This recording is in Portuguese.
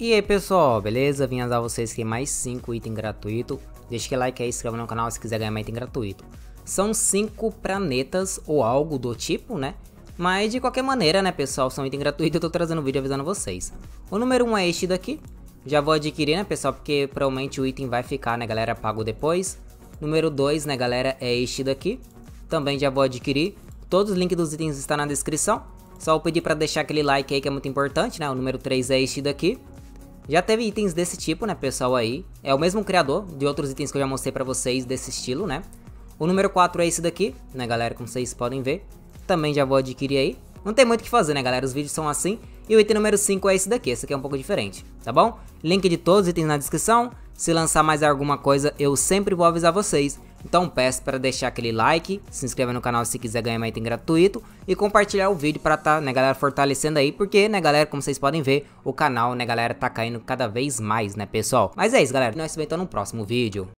E aí pessoal, beleza? Vim avisar vocês que mais 5 itens gratuitos. Deixa aquele like aí, inscreva no canal se quiser ganhar mais item gratuito. São 5 planetas ou algo do tipo, né? Mas de qualquer maneira, né pessoal, são itens gratuitos, eu tô trazendo um vídeo avisando vocês. O número 1 um é este daqui. Já vou adquirir, né pessoal, porque provavelmente o item vai ficar, né galera, pago depois. Número 2, né galera, é este daqui. Também já vou adquirir. Todos os links dos itens estão na descrição. Só vou pedir para deixar aquele like aí que é muito importante, né? O número 3 é este daqui. Já teve itens desse tipo, né, pessoal, aí. É o mesmo criador de outros itens que eu já mostrei pra vocês desse estilo, né. O número 4 é esse daqui, né, galera, como vocês podem ver. Também já vou adquirir aí. Não tem muito o que fazer, né, galera, os vídeos são assim. E o item número 5 é esse daqui, esse aqui é um pouco diferente, tá bom? Link de todos os itens na descrição. Se lançar mais alguma coisa, eu sempre vou avisar vocês. Então peço para deixar aquele like, se inscrever no canal se quiser ganhar mais item gratuito e compartilhar o vídeo para tá, né, galera, fortalecendo aí, porque, né, galera, como vocês podem ver, o canal, né, galera, tá caindo cada vez mais, né, pessoal? Mas é isso, galera, nós se vemos então no próximo vídeo.